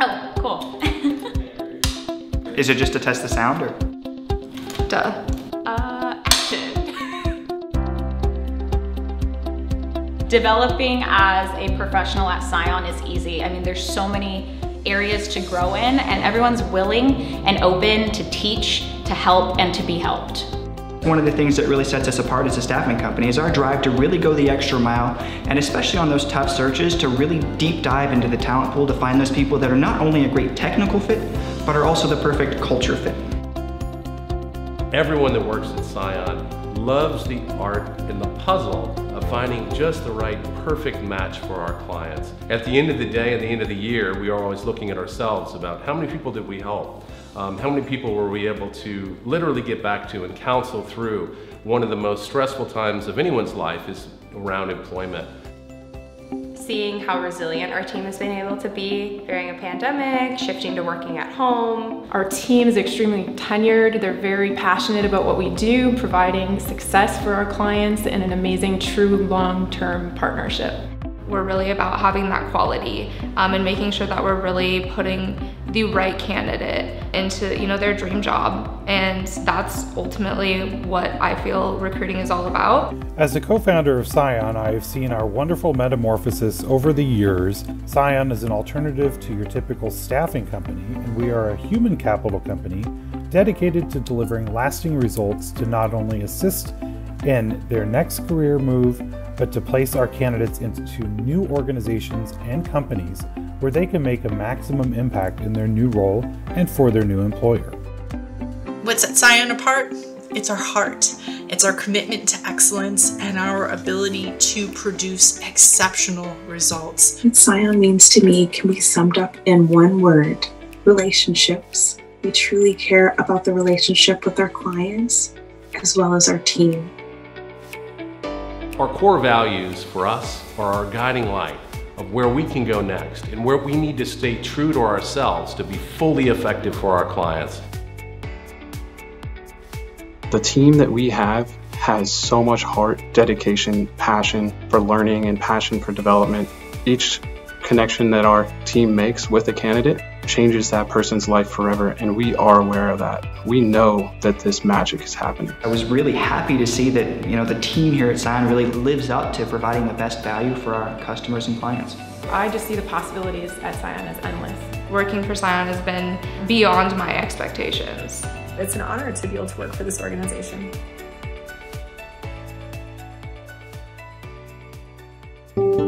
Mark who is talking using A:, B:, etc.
A: Oh, cool. Is it just to test the sound or?
B: Duh.
C: Uh, action. Developing as a professional at Scion is easy. I mean, there's so many areas to grow in and everyone's willing and open to teach, to help, and to be helped.
A: One of the things that really sets us apart as a staffing company is our drive to really go the extra mile, and especially on those tough searches, to really deep dive into the talent pool to find those people that are not only a great technical fit, but are also the perfect culture fit.
D: Everyone that works at Scion loves the art and the puzzle finding just the right perfect match for our clients. At the end of the day, at the end of the year, we are always looking at ourselves about how many people did we help? Um, how many people were we able to literally get back to and counsel through one of the most stressful times of anyone's life is around employment
B: seeing how resilient our team has been able to be during a pandemic, shifting to working at home.
E: Our team is extremely tenured. They're very passionate about what we do, providing success for our clients and an amazing true long-term partnership.
F: We're really about having that quality um, and making sure that we're really putting the right candidate into you know their dream job and that's ultimately what I feel recruiting is all about.
G: As the co-founder of Scion, I have seen our wonderful metamorphosis over the years. Scion is an alternative to your typical staffing company and we are a human capital company dedicated to delivering lasting results to not only assist in their next career move but to place our candidates into new organizations and companies where they can make a maximum impact in their new role and for their new employer.
H: What sets Scion apart? It's our heart. It's our commitment to excellence and our ability to produce exceptional results.
I: What Scion means to me can be summed up in one word relationships. We truly care about the relationship with our clients as well as our team.
D: Our core values for us are our guiding light of where we can go next and where we need to stay true to ourselves to be fully effective for our clients.
J: The team that we have has so much heart, dedication, passion for learning, and passion for development. Each connection that our team makes with a candidate changes that person's life forever, and we are aware of that. We know that this magic is happening.
A: I was really happy to see that you know the team here at Scion really lives up to providing the best value for our customers and clients.
E: I just see the possibilities at Scion as endless.
F: Working for Scion has been beyond my expectations.
K: It's an honor to be able to work for this organization.
I: Thank you.